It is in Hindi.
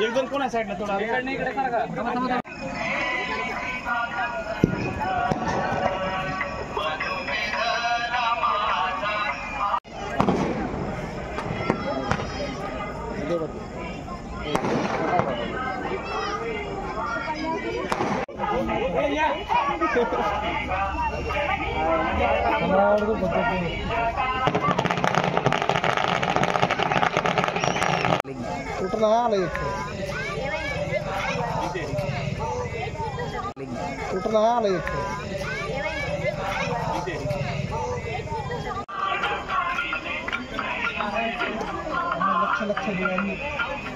एक दोन कोणा साईडला? थोडा कुठं आलं एक कुठं लगता है